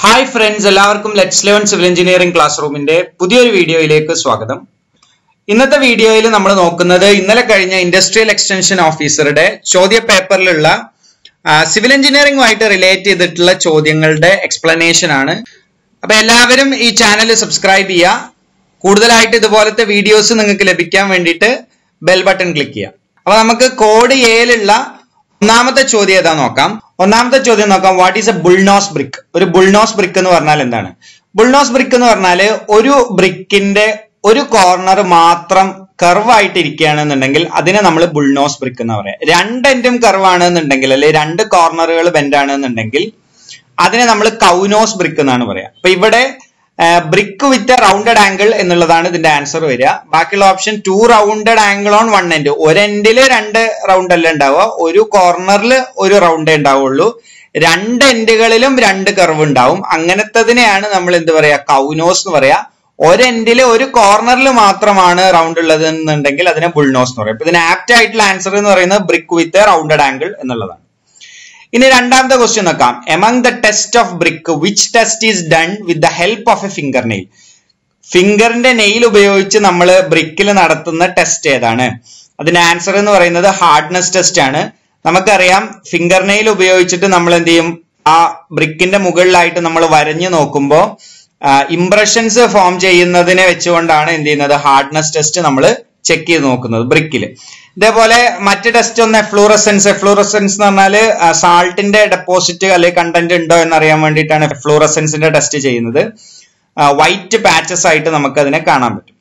Hi friends എല്ലാവർക്കും let's learn civil engineering class റൂമിന്റെ പുതിയൊരു വീഡിയോയിലേക്ക് സ്വാഗതം. ഇന്നത്തെ വീഡിയോയിൽ നമ്മൾ നോക്കുന്നത് ഇന്നലെ കഴിഞ്ഞ ഇൻഡസ്ട്രിയൽ എക്സ്റ്റൻഷൻ ഓഫീസറുടെ ചോദ്യ പേപ്പറിലുള്ള സിവിൽ എഞ്ചിനീയറിംഗുമായിട്ട് റിലേറ്റ് ചെയ്തിട്ടുള്ള ചോദ്യങ്ങളുടെ എക്സ്പ്ലനേഷൻ ആണ്. അപ്പൊ എല്ലാവരും ഈ ചാനൽ സബ്സ്ക്രൈബ് ചെയ്യുക. കൂടുതലായിട്ട് ഇതുപോലത്തെ വീഡിയോസ് നിങ്ങൾക്ക് ലഭിക്കാൻ വേണ്ടിയിട്ട് ബെൽ ബട്ടൺ ക്ലിക്ക് ചെയ്യുക. അപ്പൊ നമുക്ക് കോഡ് എയിലുള്ള ഒന്നാമത്തെ ചോദ്യം ഏതാ നോക്കാം. ഒന്നാമത്തെ ചോദ്യം നോക്കാം. What is a bullnose brick ഒരു ബുൾനോസ് ബ്രിക്ക് എന്ന് പറഞ്ഞാൽ എന്താണ്? ബുൾനോസ് ബ്രിക്ക് എന്ന് പറഞ്ഞാൽ ഒരു ബ്രിക്കിന്റെ ഒരു കോർണർ മാത്രം കർവ് ആയിട്ട് ഇരിക്കുകയാണെന്നുണ്ടെങ്കിൽ അതിനെ നമ്മൾ ബുൾനോസ് ബ്രിക്ക് എന്ന് പറയാം. രണ്ടെൻഡും കർവ് ആണെന്നുണ്ടെങ്കിൽ അല്ലെ രണ്ട് കോർണറുകൾ ബെൻഡ് ആണെന്നുണ്ടെങ്കിൽ അതിനെ നമ്മൾ കൗനോസ് ബ്രിക്ക് എന്നാണ് പറയാം. അപ്പൊ ഇവിടെ ബ്രിക്ക് വിത്ത് റൗണ്ടഡ് ആംഗിൾ എന്നുള്ളതാണ് ഇതിന്റെ ആൻസർ വരിക. ബാക്കിയുള്ള option two rounded angle on one end ഒരു എൻഡിൽ രണ്ട് റൗണ്ട് അല്ല ഉണ്ടാവുക? ഒരു കോർണറിൽ ഒരു റൗണ്ട് ഉണ്ടാവുള്ളൂ. രണ്ട് എൻഡുകളിലും രണ്ട് കർവ് ഉണ്ടാവും. അങ്ങനത്തതിനെയാണ് നമ്മൾ എന്ത് പറയാ? കൗനോസ് എന്ന് പറയാ. ഒരു എൻഡിൽ ഒരു കോർണറിൽ മാത്രമാണ് റൗണ്ട് ഉള്ളത് എന്നുണ്ടെങ്കിൽ അതിനെ ബുൾനോസ് എന്ന് പറയും. ഇതിന് ആപ്റ്റ് ആയിട്ടുള്ള ആൻസർ എന്ന് പറയുന്നത് ബ്രിക്ക് വിത്ത് റൗണ്ടഡ് ആംഗിൾ എന്നുള്ളതാണ്. ഇനി രണ്ടാമത്തെ ക്വസ്റ്റ്യൻ നോക്കാം. Among the test of brick which test is done with the help of a finger nail ഫിംഗറിന്റെ nail ഉപയോഗിച്ച് നമ്മൾ ബ്രിക്കിൽ നടത്തുന്ന ടെസ്റ്റ് ഏതാണ്? അതിന്റെ ആൻസർ എന്ന് പറയുന്നത് ഹാർഡ്നെസ് ടെസ്റ്റ് ആണ്. നമുക്കറിയാം ഫിംഗർ നെയിൽ ഉപയോഗിച്ചിട്ട് നമ്മൾ എന്ത് ചെയ്യും ആ ബ്രിക്കിന്റെ മുകളിലായിട്ട് നമ്മൾ വരഞ്ഞു നോക്കുമ്പോൾ ഇംപ്രഷൻസ് ഫോം ചെയ്യുന്നതിനെ വെച്ചുകൊണ്ടാണ് എന്ത് ചെയ്യുന്നത് ഹാർഡ്നെസ് ടെസ്റ്റ് നമ്മൾ ചെക്ക് ചെയ്ത് നോക്കുന്നത് ബ്രിക്കിൽ ഇതേപോലെ മറ്റ് ടെസ്റ്റ് ഒന്ന് എഫ്ലൂറസെൻസ് എഫ്ലൂറസെൻസ് എന്ന് പറഞ്ഞാൽ സാൾട്ടിന്റെ ഡെപ്പോസിറ്റ് അല്ലെങ്കിൽ കണ്ടന്റ് ഉണ്ടോ എന്ന് അറിയാൻ വേണ്ടിയിട്ടാണ് എഫ്ലൂറസെൻസിന്റെ ടെസ്റ്റ് ചെയ്യുന്നത്. വൈറ്റ് പാച്ചസ് ആയിട്ട് നമുക്ക് അതിനെ കാണാൻ പറ്റും.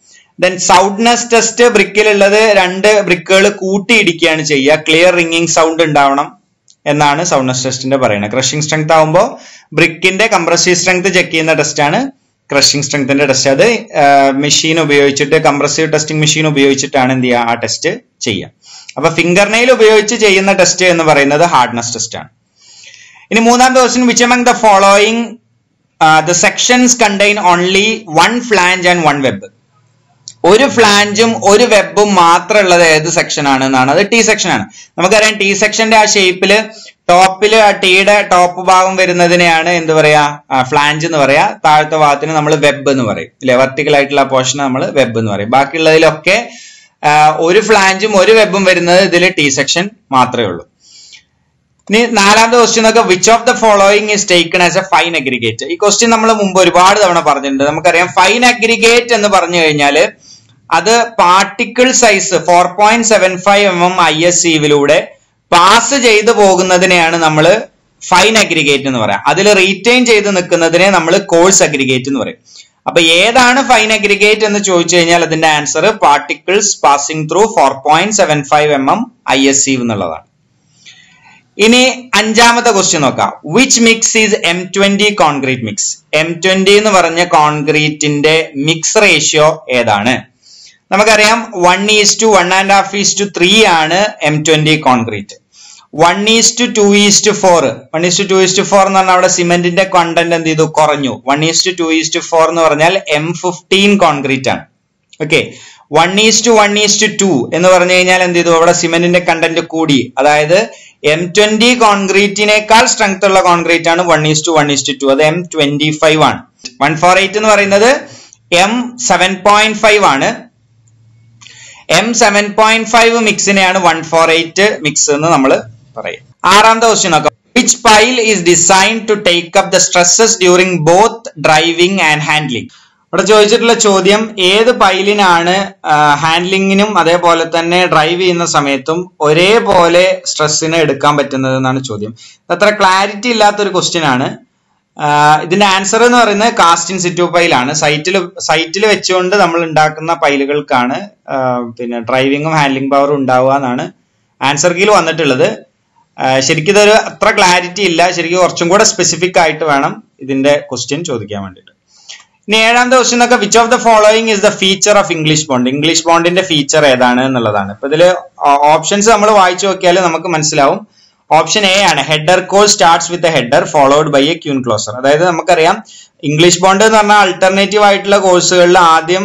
ദെൻ സൗണ്ട്നെസ് ടെസ്റ്റ് ബ്രിക്കിലുള്ളത് രണ്ട് ബ്രിക്കുകൾ കൂട്ടിയിടിക്കുകയാണ് ചെയ്യുക. ക്ലിയർ റിംഗിങ് സൗണ്ട് ഉണ്ടാവണം എന്നാണ് സൗണ്ട്നെസ് ടെസ്റ്റിന്റെ പറയുന്നത്. ക്രഷിംഗ് സ്ട്രെങ്ത് ആവുമ്പോൾ ബ്രിക്കിന്റെ കംപ്രസീവ് സ്ട്രെങ്ത് ചെക്ക് ചെയ്യുന്ന ടെസ്റ്റാണ് ക്രഷിംഗ് സ്ട്രെങ്ത്തിന്റെ ടെസ്റ്റ് അത് മെഷീൻ ഉപയോഗിച്ചിട്ട് കംപ്രസീവ് ടെസ്റ്റിംഗ് മെഷീൻ ഉപയോഗിച്ചിട്ടാണ് എന്ത് ചെയ്യുക? ആ ടെസ്റ്റ് ചെയ്യുക. അപ്പൊ ഫിംഗർ നെയിൽ ഉപയോഗിച്ച് ചെയ്യുന്ന ടെസ്റ്റ് എന്ന് പറയുന്നത് ഹാർഡ്നസ് ടെസ്റ്റ് ആണ്. ഇനി മൂന്നാമത്തെ question which among the following the sections contain only one flange and one web ഒരു ഫ്ലാഞ്ചും ഒരു വെബും മാത്രമുള്ളത് ഏത് സെക്ഷൻ ആണ് എന്നാണ്. അത് ടി സെക്ഷൻ ആണ്. നമുക്കറിയാം ടി സെക്ഷന്റെ ആ ഷേപ്പിൽ ടോപ്പിൽ ആ ടീയുടെ ടോപ്പ് ഭാഗം വരുന്നതിനെയാണ് എന്ത് പറയാ ഫ്ലാഞ്ച് എന്ന് പറയാ. താഴത്തെ ഭാഗത്തിന് നമ്മൾ വെബ് എന്ന് പറയും. ഇല്ലേ? വെർട്ടിക്കൽ ആയിട്ടുള്ള പോർഷൻ നമ്മൾ വെബ് എന്ന് പറയും. ബാക്കിയുള്ളതിലൊക്കെ ഒരു ഫ്ലാഞ്ചും ഒരു വെബും വരുന്നത് ഇതിൽ ടി സെക്ഷൻ മാത്രമേ ഉള്ളൂ. ഇനി നാലാമത്തെ ക്വസ്റ്റ്യൻ നോക്കുക which of the following is taken as a fine aggregate ഈ ക്വസ്റ്റ്യൻ നമ്മൾ മുമ്പ് ഒരുപാട് തവണ പറഞ്ഞിട്ടുണ്ട്. നമുക്കറിയാം ഫൈൻ അഗ്രിഗേറ്റ് എന്ന് പറഞ്ഞു കഴിഞ്ഞാൽ അത് particle size four point seven five M M I S സിയിലൂടെ pass ചെയ്തു പോകുന്നതിനെയാണ് നമ്മൾ ഫൈൻ അഗ്രിഗേറ്റ് എന്ന് പറയാം. അതിൽ റീറ്റെയിൻ ചെയ്ത് നിൽക്കുന്നതിനെ നമ്മൾ കോഴ്സ് അഗ്രിഗേറ്റ് എന്ന് പറയും. അപ്പൊ ഏതാണ് ഫൈൻ അഗ്രിഗേറ്റ് എന്ന് ചോദിച്ചു കഴിഞ്ഞാൽ അതിന്റെ answer particles passing through four point seven five M M I S C എന്നുള്ളതാണ്. ഇനി അഞ്ചാമത്തെ ക്വസ്റ്റ്യൻ നോക്കാം. Which mix is M twenty concrete mix M twenty എന്ന് പറഞ്ഞ കോൺക്രീറ്റിന്റെ മിക്സ് റേഷ്യോ ഏതാണ്? നമുക്കറിയാം one is to one and half is to three ആണ് M twenty concrete one is to two is to four one is to two is to four എന്ന് പറഞ്ഞാൽ അവിടെ സിമെന്റിന്റെ കണ്ടന്റ് എന്ത് ചെയ്തു കുറഞ്ഞു one is to two is to four എന്ന് പറഞ്ഞാൽ എം ഫിഫ്റ്റീൻ കോൺക്രീറ്റ് ആണ് okay one is to one is to two എന്ന് പറഞ്ഞു കഴിഞ്ഞാൽ എന്ത് ചെയ്തു അവിടെ സിമെന്റിന്റെ കണ്ടന്റ് കൂടി അതായത് എം ട്വന്റി കോൺക്രീറ്റിനേക്കാൾ സ്ട്രെങ്ത് ഉള്ള കോൺക്രീറ്റ് ആണ് one is to one is to two അത് എം ട്വന്റി ഫൈവ് ആണ് വൺ ഫോർ എയ്റ്റ് എന്ന് പറയുന്നത് എം സെവൻ പോയിന്റ് ഫൈവ് ആണ് എം സെവൻ പോയിന്റ് ഫൈവ് മിക്സിനെയാണ് വൺ ഫോർ എയ്റ്റ് മിക്സ് എന്ന് നമ്മൾ പറയും. ആറാമത്തെ ക്വസ്റ്റ്യൻ നോക്കാം. Which pile is design to take up the stresses during both driving and handling ഇവിടെ ചോദിച്ചിട്ടുള്ള ചോദ്യം ഏത് പൈലിനാണ് ഹാൻഡ്ലിങ്ങിനും അതേപോലെ തന്നെ ഡ്രൈവ് ചെയ്യുന്ന സമയത്തും ഒരേപോലെ സ്ട്രെസ്സിനെ എടുക്കാൻ പറ്റുന്നത് എന്നാണ് ചോദ്യം. അത്ര ക്ലാരിറ്റി ഇല്ലാത്തൊരു ക്വസ്റ്റ്യൻ ആണ്. ഇതിന്റെ ആൻസർ എന്ന് പറയുന്നത് കാസ്റ്റിൻ സിറ്റു പൈലാണ് സൈറ്റിൽ സൈറ്റിൽ വെച്ചുകൊണ്ട് നമ്മൾ ഉണ്ടാക്കുന്ന പൈലുകൾക്കാണ് പിന്നെ ഡ്രൈവിങ്ങും ഹാൻഡ്ലിംഗ് പവറും ഉണ്ടാവുക എന്നാണ് ആൻസർ കീയിൽ വന്നിട്ടുള്ളത്. ശരിക്കും ഇതൊരു അത്ര ക്ലാരിറ്റി ഇല്ല. ശരിക്കും കുറച്ചും കൂടെ സ്പെസിഫിക് ആയിട്ട് വേണം ഇതിന്റെ ക്വസ്റ്റ്യൻ ചോദിക്കാൻ വേണ്ടിയിട്ട്. ഇനി ഏഴാമത്തെ ക്വസ്റ്റ്യൻ ഒക്കെ which of the following is the feature of English bond English ബോണ്ടിന്റെ feature ഏതാണ് എന്നുള്ളതാണ്. ഇപ്പൊ ഇതിൽ ഓപ്ഷൻസ് നമ്മൾ വായിച്ചു നോക്കിയാൽ നമുക്ക് മനസ്സിലാവും. ഓപ്ഷൻ എ ആണ്. Header course starts with header followed by a queen closer അതായത് നമുക്കറിയാം ഇംഗ്ലീഷ് ബോണ്ട് എന്ന് പറഞ്ഞാൽ അൾട്ടർനേറ്റീവ് ആയിട്ടുള്ള കോഴ്സുകളിൽ ആദ്യം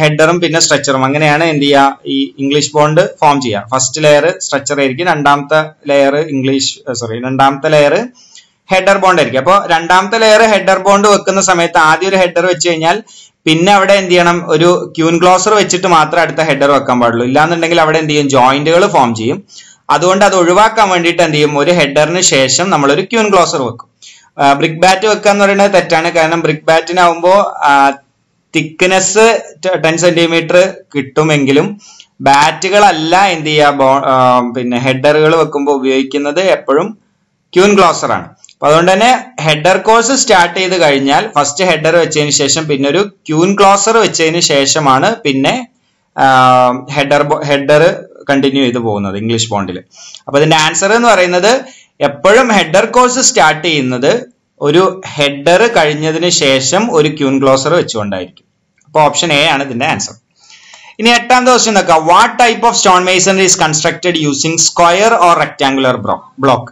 ഹെഡറും പിന്നെ സ്ട്രക്ചറും അങ്ങനെയാണ് എന്ത് ചെയ്യുക? ഈ ഇംഗ്ലീഷ് ബോണ്ട് ഫോം ചെയ്യുക. ഫസ്റ്റ് ലെയർ സ്ട്രക്ചർ ആയിരിക്കും. രണ്ടാമത്തെ ലെയർ ഇംഗ്ലീഷ് സോറി രണ്ടാമത്തെ ലെയർ ഹെഡർ ബോണ്ട് ആയിരിക്കും. അപ്പോൾ രണ്ടാമത്തെ ലെയർ ഹെഡർ ബോണ്ട് വെക്കുന്ന സമയത്ത് ആദ്യം ഒരു ഹെഡർ വെച്ച് കഴിഞ്ഞാൽ പിന്നെ അവിടെ എന്ത് ചെയ്യണം? ഒരു ക്യൂൻ ക്ലോസർ വെച്ചിട്ട് മാത്രം അടുത്ത ഹെഡർ വെക്കാൻ പാടുള്ളൂ. ഇല്ലാന്നുണ്ടെങ്കിൽ അവിടെ എന്ത് ചെയ്യും? ജോയിന്റുകൾ ഫോം ചെയ്യും. അതുകൊണ്ട് അത് ഒഴിവാക്കാൻ വേണ്ടിയിട്ട് എന്ത് ചെയ്യും? ഒരു ഹെഡറിന് ശേഷം നമ്മൾ ഒരു ക്യൂൻ ക്ലോസർ വെക്കും. ബ്രിക് ബാറ്റ് വെക്കുക എന്ന് പറയുന്നത് തെറ്റാണ്. കാരണം ബ്രിക്ക് ബാറ്റിനാവുമ്പോൾ തിക്നെസ് ടെൻ സെന്റിമീറ്റർ കിട്ടുമെങ്കിലും ബാറ്റുകളല്ല എന്ത് ചെയ്യുക? പിന്നെ ഹെഡറുകൾ വെക്കുമ്പോൾ ഉപയോഗിക്കുന്നത് എപ്പോഴും ക്യൂൻ ക്ലോസർ ആണ്. അപ്പൊ അതുകൊണ്ട് തന്നെ ഹെഡർ കോഴ്സ് സ്റ്റാർട്ട് ചെയ്ത് കഴിഞ്ഞാൽ ഫസ്റ്റ് ഹെഡർ വെച്ചതിന് ശേഷം പിന്നെ ഒരു ക്യൂൻ ക്ലോസർ വെച്ചതിന് ശേഷമാണ് പിന്നെ ഹെഡർ ഹെഡർ കണ്ടിന്യൂ ചെയ്ത് പോകുന്നത് ഇംഗ്ലീഷ് ബോണ്ടിൽ അപ്പൊ ഇതിന്റെ ആൻസർ എന്ന് പറയുന്നത് എപ്പോഴും ഹെഡർ കോഴ്സ് സ്റ്റാർട്ട് ചെയ്യുന്നത് ഒരു ഹെഡർ കഴിഞ്ഞതിന് ശേഷം ഒരു ക്യൂൻ ക്ലോസർ വെച്ചുകൊണ്ടായിരിക്കും. അപ്പൊ ഓപ്ഷൻ എ ആണ് ഇതിന്റെ ആൻസർ ഇനി എട്ടാം ദിവസം നോക്കാം. What type of stone mason is constructed using square or rectangular block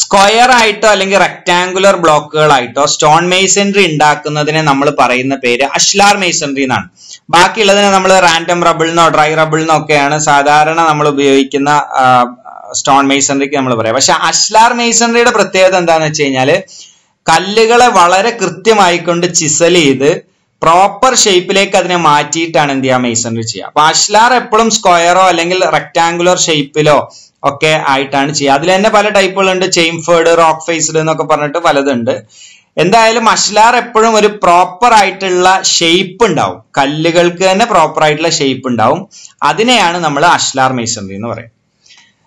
square ആയിട്ടോ അല്ലെങ്കിൽ റെക്ടാങ്കുലർ ബ്ലോക്കുകളായിട്ടോ സ്റ്റോൺ മേസൺറി ഉണ്ടാക്കുന്നതിനെ നമ്മൾ പറയുന്ന പേര് അഷ്ലാർ മേസൺറി എന്നാണ്. ബാക്കിയുള്ളതിനെ നമ്മൾ റാൻഡം റബിളിനോ ഡ്രൈ റബിളിനോ ഒക്കെയാണ് സാധാരണ നമ്മൾ ഉപയോഗിക്കുന്ന സ്റ്റോൺ മെയ്സൺറിക്ക് നമ്മൾ പറയാം. പക്ഷെ അഷ്ലാർ മെയ്സൺറിയുടെ പ്രത്യേകത എന്താണെന്ന് വെച്ച് കഴിഞ്ഞാൽ കല്ലുകളെ വളരെ കൃത്യമായി കൊണ്ട് ചിസൽ ചെയ്ത് പ്രോപ്പർ ഷേപ്പിലേക്ക് അതിനെ മാറ്റിയിട്ടാണ് എന്ത് ചെയ്യുക? മെയ്സൺറി ചെയ്യുക. അപ്പൊ അഷ്ലാർ എപ്പോഴും സ്ക്വയറോ അല്ലെങ്കിൽ റെക്ടാങ്കുലർ ഷേപ്പിലോ ഒക്കെ ആയിട്ടാണ് ചെയ്യുക. അതിൽ തന്നെ പല ടൈപ്പുകളുണ്ട്. ചെയിംഫേർഡ് റോക്ക് ഫേസ്ഡ് എന്നൊക്കെ പറഞ്ഞിട്ട് പലതുണ്ട്. എന്തായാലും അഷ്ലാർ എപ്പോഴും ഒരു പ്രോപ്പർ ആയിട്ടുള്ള ഷേപ്പ് ഉണ്ടാവും. കല്ലുകൾക്ക് തന്നെ പ്രോപ്പർ ആയിട്ടുള്ള ഷേപ്പ് ഉണ്ടാവും. അതിനെയാണ് നമ്മൾ അഷ്ലാർ മേസൺറി എന്ന് പറയും.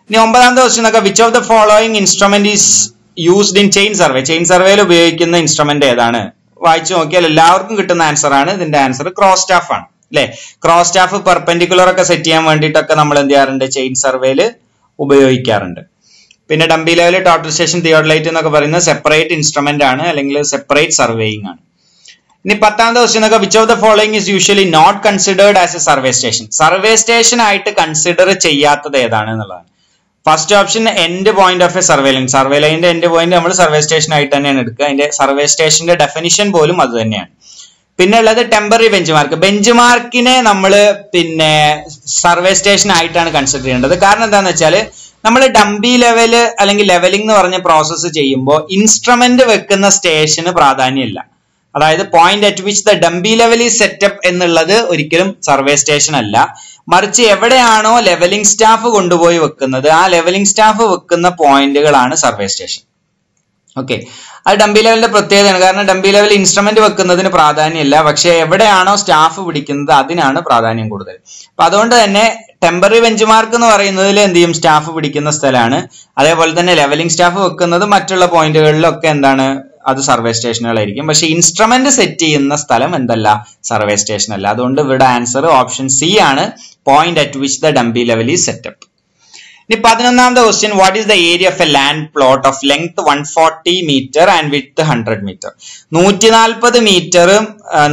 ഇനി ഒമ്പതാം ദിവസം നോക്കാം which of the following instrument is used in chain survey chain സർവേയിൽ ഉപയോഗിക്കുന്ന ഇൻസ്ട്രുമെന്റ് ഏതാണ്? വായിച്ചു നോക്കിയാൽ എല്ലാവർക്കും കിട്ടുന്ന ആൻസർ ആണ്. ഇതിന്റെ ആൻസർ ക്രോസ് സ്റ്റാഫ് ആണ്. അല്ലെ? ക്രോസ് സ്റ്റാഫ് പെർപെൻഡിക്കുലർ ഒക്കെ സെറ്റ് ചെയ്യാൻ വേണ്ടിയിട്ടൊക്കെ നമ്മൾ എന്ത് ചെയ്യാറുണ്ട്? ചെയിൻ സർവേയിൽ ഉപയോഗിക്കാറുണ്ട്. പിന്നെ dumpy level total station theodolite എന്നൊക്കെ പറയുന്ന സെപ്പറേറ്റ് ഇൻസ്ട്രുമെന്റ് ആണ് അല്ലെങ്കിൽ സെപ്പറേറ്റ് സർവേയിങ് ആണ്. ഇനി പത്താം ദിവസം എന്നൊക്കെ which of the following is usually not considered as a survey station survey station ആയിട്ട് കൺസിഡർ ചെയ്യാത്തത് ഏതാണ് എന്നുള്ളതാണ്. First option end point of a survey line survey ലൈനിന്റെ എൻഡ് പോയിന്റ് നമ്മൾ സർവേ സ്റ്റേഷൻ ആയിട്ട് തന്നെയാണ് എടുക്കുക. അതിന്റെ സർവേ സ്റ്റേഷന്റെ ഡെഫിനിഷൻ പോലും അത് തന്നെയാണ്. പിന്നെ ഉള്ളത് ടെമ്പററി ബെഞ്ച് മാർക്ക് ബെഞ്ച് മാർക്കിനെ നമ്മൾ പിന്നെ സർവേ സ്റ്റേഷൻ ആയിട്ടാണ് കൺസിഡർ ചെയ്യേണ്ടത്. കാരണം എന്താണെന്ന് വെച്ചാൽ നമ്മൾ ഡംബി ലെവൽ അല്ലെങ്കിൽ ലെവലിംഗ് എന്ന് പറഞ്ഞ പ്രോസസ്സ് ചെയ്യുമ്പോൾ ഇൻസ്ട്രുമെന്റ് വെക്കുന്ന സ്റ്റേഷന് പ്രാധാന്യമില്ല. അതായത് point at which the dumpy level ഈ സെറ്റപ്പ് എന്നുള്ളത് ഒരിക്കലും സർവേ സ്റ്റേഷൻ അല്ല. മറിച്ച് എവിടെയാണോ ലെവലിംഗ് സ്റ്റാഫ് കൊണ്ടുപോയി വെക്കുന്നത് ആ ലെവലിംഗ് സ്റ്റാഫ് വെക്കുന്ന പോയിന്റുകളാണ് സർവേ സ്റ്റേഷൻ ഓക്കെ അത് ഡംബി ലെവലിന്റെ പ്രത്യേകതയാണ്. കാരണം ഡംബി ലെവൽ ഇൻസ്ട്രുമെന്റ് വെക്കുന്നതിന് പ്രാധാന്യമില്ല. പക്ഷേ എവിടെയാണോ സ്റ്റാഫ് പിടിക്കുന്നത് അതിനാണ് പ്രാധാന്യം കൂടുതൽ. അപ്പൊ അതുകൊണ്ട് തന്നെ ടെമ്പററി ബെഞ്ച് മാർക്ക് എന്ന് പറയുന്നതിൽ എന്ത് ചെയ്യും? സ്റ്റാഫ് പിടിക്കുന്ന സ്ഥലമാണ്. അതേപോലെ തന്നെ ലെവലിംഗ് സ്റ്റാഫ് വെക്കുന്നത് മറ്റുള്ള പോയിന്റുകളിലൊക്കെ എന്താണ്? അത് സർവേ സ്റ്റേഷനുകളായിരിക്കും പക്ഷെ ഇൻസ്ട്രുമെന്റ് സെറ്റ് ചെയ്യുന്ന സ്ഥലം എന്തല്ല? സർവേ സ്റ്റേഷൻ അല്ല. അതുകൊണ്ട് ഇവിടെ ആൻസർ ഓപ്ഷൻ സി ആണ്. Point at which the dumpy level ഈ സെറ്റപ്പ് ഇനി പതിനൊന്നാമത്തെ question what is the area of a land plot of length one forty metre and width hundred metre നൂറ്റി നാൽപ്പത് മീറ്റർ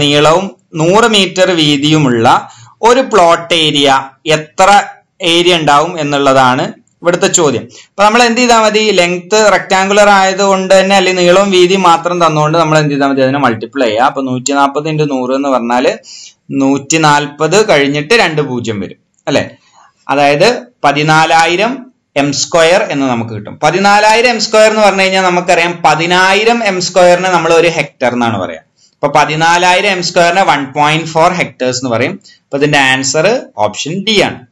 നീളവും നൂറ് മീറ്റർ വീതിയുമുള്ള ഒരു പ്ലോട്ട് ഏരിയ എത്ര ഏരിയ ഉണ്ടാവും എന്നുള്ളതാണ് ഇവിടുത്തെ ചോദ്യം. അപ്പൊ നമ്മൾ എന്ത് ചെയ്താൽ മതി? ലെങ്ത് റെക്ടാങ്കുലർ ആയതുകൊണ്ട് തന്നെ അല്ലെങ്കിൽ നീളവും വീതിയും മാത്രം തന്നുകൊണ്ട് നമ്മൾ എന്ത് ചെയ്താൽ മതി? അതിനെ മൾട്ടിപ്ലൈ ചെയ്യുക. അപ്പൊ നൂറ്റി നാൽപ്പത് ഇന്റു നൂറ് എന്ന് പറഞ്ഞാൽ നൂറ്റി നാൽപ്പത് കഴിഞ്ഞിട്ട് രണ്ട് പൂജ്യം വരും. അല്ലെ? അതായത് പതിനാലായിരം എം സ്ക്വയർ എന്ന് നമുക്ക് കിട്ടും. പതിനാലായിരം എം സ്ക്വയർ എന്ന് പറഞ്ഞു കഴിഞ്ഞാൽ നമുക്കറിയാം പതിനായിരം എം സ്ക്വയറിന് നമ്മൾ ഒരു ഹെക്ടർ എന്നാണ് പറയാം. അപ്പൊ പതിനാലായിരം എം സ്ക്വയറിന് വൺ പോയിന്റ് ഫോർ ഹെക്ടേഴ്സ് എന്ന് പറയും. അപ്പൊ ഇതിന്റെ ആൻസർ ഓപ്ഷൻ ഡി ആണ്.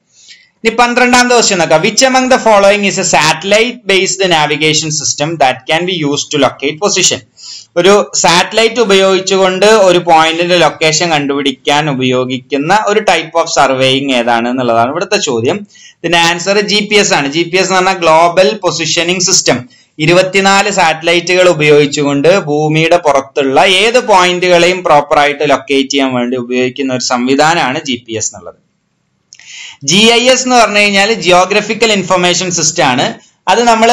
ഇനി പന്ത്രണ്ടാമത്തെ ക്വസ്റ്റ്യൻ നോക്കാം. Which among the following is a satellite based navigation system that can be use to locate position ഒരു സാറ്റലൈറ്റ് ഉപയോഗിച്ചുകൊണ്ട് ഒരു പോയിന്റിന്റെ ലൊക്കേഷൻ കണ്ടുപിടിക്കാൻ ഉപയോഗിക്കുന്ന ഒരു ടൈപ്പ് ഓഫ് സർവേയിങ് ഏതാണ് എന്നുള്ളതാണ് ഇവിടുത്തെ ചോദ്യം. ഇതിന്റെ ആൻസർ ജി പി എസ് ആണ്. ജി പി എസ് എന്ന് പറഞ്ഞാൽ ഗ്ലോബൽ പൊസിഷനിങ് സിസ്റ്റം ഇരുപത്തിനാല് സാറ്റലൈറ്റുകൾ ഉപയോഗിച്ചുകൊണ്ട് ഭൂമിയുടെ പുറത്തുള്ള ഏത് പോയിന്റുകളെയും പ്രോപ്പറായിട്ട് ലൊക്കേറ്റ് ചെയ്യാൻ വേണ്ടി ഉപയോഗിക്കുന്ന ഒരു സംവിധാനമാണ് ജി പി എസ് എന്നുള്ളത്. ജി ഐ എസ് എന്ന് പറഞ്ഞു കഴിഞ്ഞാൽ ജിയോഗ്രഫിക്കൽ ഇൻഫർമേഷൻ സിസ്റ്റം ആണ്. അത് നമ്മൾ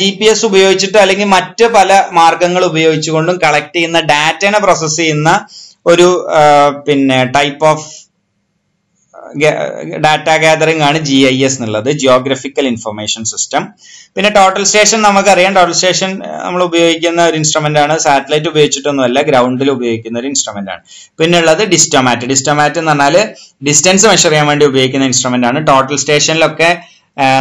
ജി പി എസ് ഉപയോഗിച്ചിട്ടോ അല്ലെങ്കിൽ മറ്റ് പല മാർഗങ്ങൾ ഉപയോഗിച്ചുകൊണ്ടും കളക്ട് ചെയ്യുന്ന ഡാറ്റനെ പ്രോസസ് ചെയ്യുന്ന ഒരു പിന്നെ ടൈപ്പ് ഓഫ് ഡാറ്റ ഗാദറിംഗ് ആണ് ജി ഐ എസ് എന്നുള്ളത്. ജിയോഗ്രഫിക്കൽ ഇൻഫർമേഷൻ സിസ്റ്റം പിന്നെ ടോട്ടൽ സ്റ്റേഷൻ നമുക്കറിയാം. ടോട്ടൽ സ്റ്റേഷൻ നമ്മൾ ഉപയോഗിക്കുന്ന ഒരു ഇൻസ്ട്രുമെന്റ് ആണ്. സാറ്റലൈറ്റ് ഉപയോഗിച്ചിട്ടൊന്നുമല്ല ഗ്രൗണ്ടിൽ ഉപയോഗിക്കുന്ന ഒരു ഇൻസ്ട്രുമെന്റ് ആണ്. പിന്നെ ഉള്ളത് ഡിസ്റ്റോമാറ്റ് ഡിസ്റ്റോമാറ്റ് എന്ന് പറഞ്ഞാൽ ഡിസ്റ്റൻസ് മെഷർ ചെയ്യാൻ വേണ്ടി ഉപയോഗിക്കുന്ന ഇൻസ്ട്രുമെന്റ് ആണ്. ടോട്ടൽ സ്റ്റേഷനിലൊക്കെ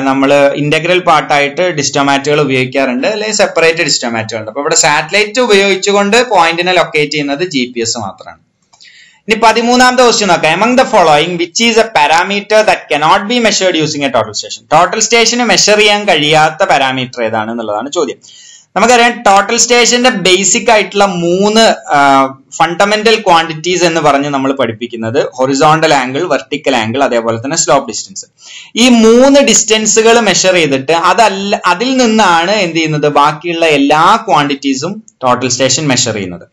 നമ്മൾ ഇന്റഗ്രൽ പാർട്ടായിട്ട് ഡിസ്റ്റോമാറ്റുകൾ ഉപയോഗിക്കാറുണ്ട്. അല്ലെങ്കിൽ സെപ്പറേറ്റ് ഡിസ്റ്റോമാറ്റുകൾ ഉണ്ട് അപ്പൊ ഇവിടെ സാറ്റലൈറ്റ് ഉപയോഗിച്ചുകൊണ്ട് പോയിന്റിനെ ലൊക്കേറ്റ് ചെയ്യുന്നത് ജി പി എസ് മാത്രമാണ് ഇനി പതിമൂന്നാമത്തെ ക്വസ്റ്റ്യൻ നോക്കാം. Among the following which is a parameter that cannot be measured using a total station total station measure ചെയ്യാൻ കഴിയാത്ത പാരാമീറ്റർ ഏതാണ് എന്നുള്ളതാണ് ചോദ്യം. നമുക്കറിയാം ടോട്ടൽ സ്റ്റേഷന്റെ ബേസിക് ആയിട്ടുള്ള മൂന്ന് ഫണ്ടമെന്റൽ ക്വാണ്ടിറ്റീസ് എന്ന് പറഞ്ഞ് നമ്മൾ പഠിപ്പിക്കുന്നത് ഹൊറിസോണ്ടൽ ആംഗിൾ വെർട്ടിക്കൽ ആംഗിൾ അതേപോലെ തന്നെ സ്ലോപ്പ് ഡിസ്റ്റൻസ് ഈ മൂന്ന് ഡിസ്റ്റൻസുകൾ മെഷർ ചെയ്തിട്ട് അതല്ല അതിൽ നിന്നാണ് എന്ത് ചെയ്യുന്നത്? ബാക്കിയുള്ള എല്ലാ ക്വാണ്ടിറ്റീസും ടോട്ടൽ സ്റ്റേഷൻ മെഷർ ചെയ്യുന്നത്.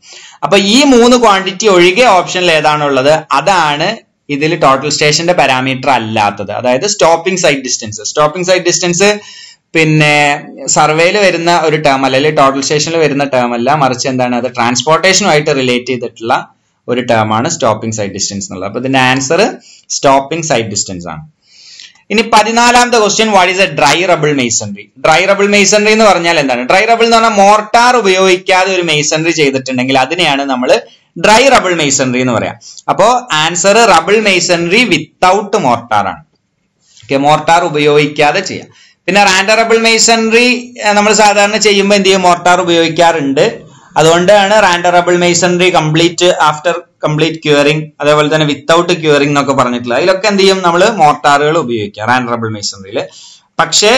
അപ്പൊ ഈ മൂന്ന് ക്വാണ്ടിറ്റി ഒഴികെ ഓപ്ഷനിൽ ഏതാണുള്ളത്? അതാണ് ഇതിൽ ടോട്ടൽ സ്റ്റേഷന്റെ പാരാമീറ്റർ അല്ലാത്തത്. അതായത് stopping sight distance stopping sight distance പിന്നെ സർവേയിൽ വരുന്ന ഒരു ടേം അല്ല അല്ലെങ്കിൽ ടോട്ടൽ സ്റ്റേഷനിൽ വരുന്ന ടേം അല്ല മറിച്ച് എന്താണ് അത് ട്രാൻസ്പോർട്ടേഷനുമായിട്ട് റിലേറ്റ് ചെയ്തിട്ടുള്ള ഒരു ടേം ആണ് സ്റ്റോപ്പിംഗ് സൈഡ് ഡിസ്റ്റൻസ് എന്നുള്ളത്. അപ്പൊ ഇതിന്റെ ആൻസർ സ്റ്റോപ്പിംഗ് സൈഡ് ഡിസ്റ്റൻസ് ആണ്. ഇനി പതിനാലാമത്തെ question what is a dry rubble masonry dry rubble masonry എന്ന് പറഞ്ഞാൽ എന്താണ്? ഡ്രൈ റബിൾ എന്ന് പറഞ്ഞാൽ മോർട്ടാർ ഉപയോഗിക്കാതെ ഒരു മേസൺറി ചെയ്തിട്ടുണ്ടെങ്കിൽ അതിനെയാണ് നമ്മൾ ഡ്രൈ റബിൾ മേസൺറി എന്ന് പറയാം. അപ്പോ answer rubble masonry without mortar ആണ്. മോർട്ടാർ ഉപയോഗിക്കാതെ ചെയ്യാം. പിന്നെ റാൻഡറബിൾ മേസൺറി നമ്മൾ സാധാരണ ചെയ്യുമ്പോൾ എന്ത് ചെയ്യും? മോർട്ടാർ ഉപയോഗിക്കാറുണ്ട്. അതുകൊണ്ടാണ് random rubble masonry complete after complete curing അതേപോലെ തന്നെ വിത്തൗട്ട് ക്യൂറിംഗ് എന്നൊക്കെ പറഞ്ഞിട്ടുള്ളത്. അതിലൊക്കെ എന്ത് ചെയ്യും? നമ്മൾ മോർട്ടാറുകൾ ഉപയോഗിക്കാം റാൻഡറബിൾ മേസൺറിയിൽ പക്ഷേ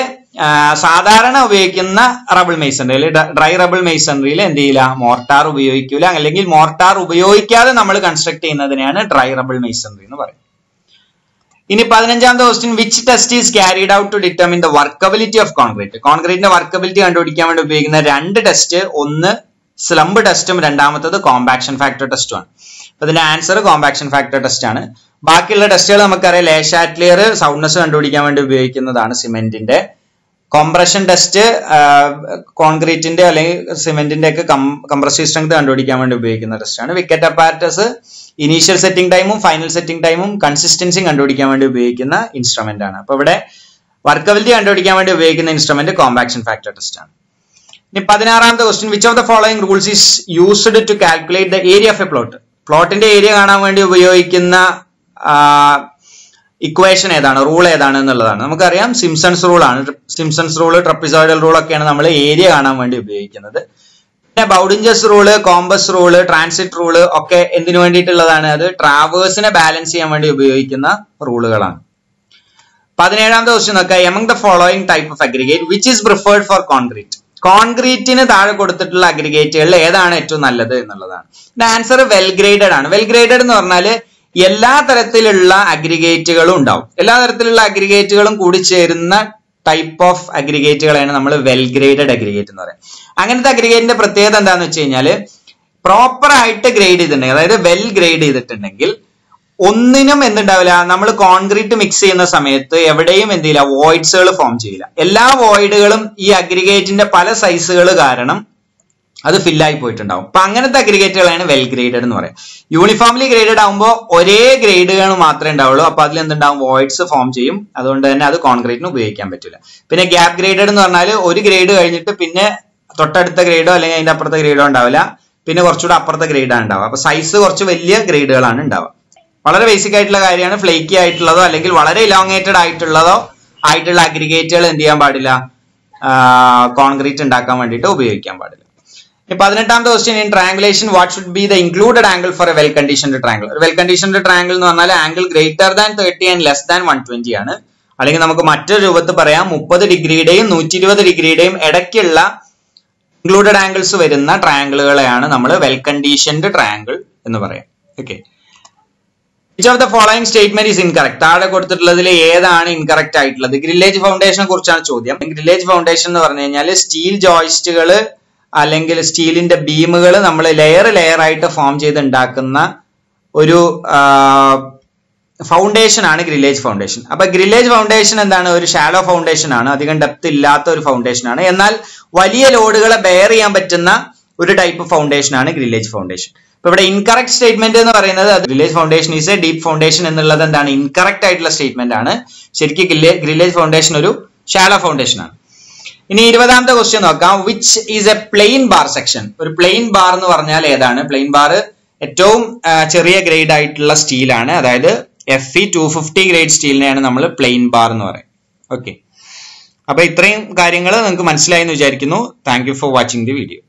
സാധാരണ ഉപയോഗിക്കുന്ന റബിൾ മേസൺറിയിൽ ഡ്രൈ റബിൾ മേസൺറിയിൽ എന്ത് ചെയ്യില്ല? മോർട്ടാർ ഉപയോഗിക്കില്ല അല്ലെങ്കിൽ മോർട്ടാർ ഉപയോഗിക്കാതെ നമ്മൾ കൺസ്ട്രക്ട് ചെയ്യുന്നതിനെയാണ് ഡ്രൈ റബിൾ മേസൺറി എന്ന് പറയുന്നത്. ഇനി പതിനഞ്ചാമത്തെ question which test is carried out to determine the workability of concrete കോൺക്രീറ്റിന്റെ workability കണ്ടുപിടിക്കാൻ വേണ്ടി ഉപയോഗിക്കുന്ന രണ്ട് ടെസ്റ്റ് ഒന്ന് സ്ലംബ് ടെസ്റ്റും രണ്ടാമത്തത് കോമ്പാക്ഷൻ ഫാക്ടർ ടെസ്റ്റും ആണ്. അപ്പൊ ഇതിന്റെ ആൻസർ കോമ്പാക്ഷൻ ഫാക്ടർ ടെസ്റ്റ് ആണ്. ബാക്കിയുള്ള ടെസ്റ്റുകൾ നമുക്കറിയാം. ലേഷാറ്റ്ലിയർ സൗണ്ട്നെസ് കണ്ടുപിടിക്കാൻ വേണ്ടി ഉപയോഗിക്കുന്നതാണ് സിമെന്റിന്റെ കോംപ്രഷൻ ടെസ്റ്റ് കോൺക്രീറ്റിന്റെ അല്ലെങ്കിൽ സിമെന്റിന്റെ ഒക്കെ കംപ്രസീവ് സ്ട്രെങ്ത് കണ്ടുപിടിക്കാൻ വേണ്ടി ഉപയോഗിക്കുന്ന ടെസ്റ്റാണ് വിക്കറ്റ് അപ്പാരറ്റസ് ഇനീഷ്യൽ സെറ്റിംഗ് ടൈമും ഫൈനൽ സെറ്റിംഗ് ടൈമും കൺസിസ്റ്റൻസിയും കണ്ടുപിടിക്കാൻ വേണ്ടി ഉപയോഗിക്കുന്ന ഇൻസ്ട്രുമെന്റ് ആണ്. അപ്പൊ ഇവിടെ വർക്കബിലിറ്റി കണ്ടുപിടിക്കാൻ വേണ്ടി ഉപയോഗിക്കുന്ന ഇൻസ്ട്രുമെന്റ് കോമ്പാക്ഷൻ ഫാക്ടർ ടെസ്റ്റ് ആണ്. ഇനി പതിനാറാമത്തെ question which of the following rules is used to calculate the area of a plot പ്ലോട്ടിന്റെ area കാണാൻ വേണ്ടി ഉപയോഗിക്കുന്ന ഇക്വേഷൻ ഏതാണ് റൂൾ ഏതാണ് എന്നുള്ളതാണ്. നമുക്കറിയാം സിംസൺസ് റൂൾ ആണ്. സിംസൺസ് റൂൾ ട്രപ്പിസോയിഡൽ റൂൾ ഒക്കെയാണ് നമ്മൾ ഏരിയ കാണാൻ വേണ്ടി ഉപയോഗിക്കുന്നത്. പിന്നെ Bowditch's rule compass rule transit rule ഒക്കെ എന്തിനു വേണ്ടിയിട്ടുള്ളതാണ്? അത് ട്രാവേഴ്സിനെ ബാലൻസ് ചെയ്യാൻ വേണ്ടി ഉപയോഗിക്കുന്ന റൂളുകളാണ് പതിനേഴാമത്തെ ക്വസ്റ്റ്യൻ നോക്കുക among the following type of aggregate which is preferred for concrete കോൺക്രീറ്റിന് താഴെ കൊടുത്തിട്ടുള്ള അഗ്രിഗേറ്റുകളിൽ ഏതാണ് ഏറ്റവും നല്ലത് എന്നുള്ളതാണ്. ആൻസർ വെൽ ഗ്രേഡഡ് ആണ്. വെൽ ഗ്രേഡഡ് എന്ന് പറഞ്ഞാൽ എല്ലാ തരത്തിലുള്ള അഗ്രിഗേറ്റുകളും ഉണ്ടാവും. എല്ലാ തരത്തിലുള്ള അഗ്രിഗേറ്റുകളും കൂടി ചേരുന്ന ടൈപ്പ് ഓഫ് അഗ്രിഗേറ്റുകളാണ് നമ്മൾ വെൽ ഗ്രേഡഡ് അഗ്രിഗേറ്റ് എന്ന് പറയുന്നത്. അങ്ങനത്തെ അഗ്രിഗേറ്റിന്റെ പ്രത്യേകത എന്താണെന്ന് വെച്ച് കഴിഞ്ഞാൽ പ്രോപ്പർ ആയിട്ട് ഗ്രേഡ് ചെയ്തിട്ടുണ്ടെങ്കിൽ അതായത് വെൽ ഗ്രേഡ് ചെയ്തിട്ടുണ്ടെങ്കിൽ ഒന്നിനും എന്തുണ്ടാവില്ല. നമ്മൾ കോൺക്രീറ്റ് മിക്സ് ചെയ്യുന്ന സമയത്ത് എവിടെയും എന്ത് ചെയ്യില്ല വോയിഡ്സുകൾ ഫോം ചെയ്യില്ല. എല്ലാ വോയിഡുകളും ഈ അഗ്രിഗേറ്റിന്റെ പല സൈസുകൾ കാരണം അത് ഫില്ലായി പോയിട്ടുണ്ടാവും. അപ്പൊ അങ്ങനത്തെ അഗ്രിഗേറ്റുകളാണ് വെൽ ഗ്രേഡഡ് എന്ന് പറയാം. യൂണിഫോംലി ഗ്രേഡഡ് ആകുമ്പോൾ ഒരേ ഗ്രേഡുകൾ മാത്രമേ ഉണ്ടാവുള്ളൂ. അപ്പൊ അതിൽ എന്തുണ്ടാവും? വോയിഡ്സ് ഫോം ചെയ്യും. അതുകൊണ്ട് തന്നെ അത് കോൺക്രീറ്റിന് ഉപയോഗിക്കാൻ പറ്റില്ല. പിന്നെ ഗ്യാപ് ഗ്രേഡഡ് എന്ന് പറഞ്ഞാൽ ഒരു ഗ്രേഡ് കഴിഞ്ഞിട്ട് പിന്നെ തൊട്ടടുത്ത ഗ്രേഡോ അല്ലെങ്കിൽ അതിന്റെ അപ്പുറത്തെ ഗ്രേഡോ ഉണ്ടാവില്ല. പിന്നെ കുറച്ചുകൂടെ അപ്പുറത്തെ ഗ്രേഡാണ് ഉണ്ടാവുക. അപ്പൊ സൈസ് കുറച്ച് വലിയ ഗ്രേഡുകളാണ് ഉണ്ടാവുക. വളരെ ബേസിക് ആയിട്ടുള്ള കാര്യമാണ്. ഫ്ലേക്കി ആയിട്ടുള്ളതോ അല്ലെങ്കിൽ വളരെ ഇലോങ്ങേറ്റഡ് ആയിട്ടുള്ളതോ ആയിട്ടുള്ള അഗ്രിഗേറ്റുകൾ എന്ത് ചെയ്യാൻ പാടില്ല? കോൺക്രീറ്റ് ഉണ്ടാക്കാൻ വേണ്ടിയിട്ട് ഉപയോഗിക്കാൻ പാടില്ല. പതിനെട്ടാമത്തെ question in triangulation what should be the included angle for a well conditioned triangle well conditioned triangle എന്ന് പറഞ്ഞാൽ angle greater than thirty and less than one twenty ആണ്. അല്ലെങ്കിൽ നമുക്ക് മറ്റൊരു രൂപത്തിൽ പറയാം മുപ്പത് ഡിഗ്രിയുടെയും നൂറ്റി ഇരുപത് ഡിഗ്രിയുടെയും ഇടയ്ക്കുള്ള ഇൻക്ലൂഡഡ് ആംഗിൾസ് വരുന്ന ട്രാങ്കിളുകളെയാണ് നമ്മൾ വെൽ കണ്ടീഷൻഡ് ട്രാങ്കിൾ എന്ന് പറയാം. Okay which of the following statement is incorrect താഴെ കൊടുത്തിട്ടുള്ളതിൽ ഏതാണ് ഇൻകറക്റ്റ് ആയിട്ടുള്ളത്? ഗ്രില്ലേജ് ഫൗണ്ടേഷനെ കുറിച്ചാണ് ചോദ്യം. ഗ്രില്ലേജ് ഫൗണ്ടേഷൻ എന്ന് പറഞ്ഞു കഴിഞ്ഞാൽ സ്റ്റീൽ ജോയിസ്റ്റുകൾ അല്ലെങ്കിൽ സ്റ്റീലിന്റെ ബീമുകൾ നമ്മൾ ലെയർ ലെയർ ആയിട്ട് ഫോം ചെയ്ത് ഉണ്ടാക്കുന്ന ഒരു ഫൗണ്ടേഷൻ ആണ് ഗ്രില്ലേജ് ഫൗണ്ടേഷൻ അപ്പൊ ഗ്രില്ലേജ് ഫൗണ്ടേഷൻ എന്താണ്? ഒരു ഷാലോ ഫൗണ്ടേഷൻ ആണ്. അധികം ഡെപ്ത് ഇല്ലാത്ത ഒരു ഫൗണ്ടേഷൻ ആണ്. എന്നാൽ വലിയ ലോഡുകളെ ബെയർ ചെയ്യാൻ പറ്റുന്ന ഒരു ടൈപ്പ് ഫൗണ്ടേഷൻ ആണ് ഗ്രില്ലേജ് ഫൗണ്ടേഷൻ ഇപ്പൊ ഇവിടെ ഇൻകറക്റ്റ് സ്റ്റേറ്റ്മെന്റ് എന്ന് പറയുന്നത് grillage foundation is a deep foundation എന്നുള്ളത് എന്താണ്? ഇൻകറക്റ്റ് ആയിട്ടുള്ള സ്റ്റേറ്റ്മെന്റ് ആണ്. ശരിക്കും ഗ്രില്ലേജ് ഫൗണ്ടേഷൻ ഒരു ഷാലോ ഫൗണ്ടേഷൻ ആണ്. ഇനി ഇരുപതാമത്തെ ക്വസ്റ്റ്യൻ നോക്കാം. Which is a plain bar section ഒരു പ്ലെയിൻ ബാർ എന്ന് പറഞ്ഞാൽ ഏതാണ്? പ്ലെയിൻ ബാർ ഏറ്റവും ചെറിയ ഗ്രേഡ് ആയിട്ടുള്ള സ്റ്റീലാണ് അതായത് F E two fifty grade സ്റ്റീലിനെയാണ് നമ്മൾ പ്ലെയിൻ ബാർ എന്ന് പറയുന്നത്. ഓക്കെ അപ്പൊ ഇത്രയും കാര്യങ്ങൾ നിങ്ങൾക്ക് മനസ്സിലായി എന്ന് വിചാരിക്കുന്നു. Thank you for watching the video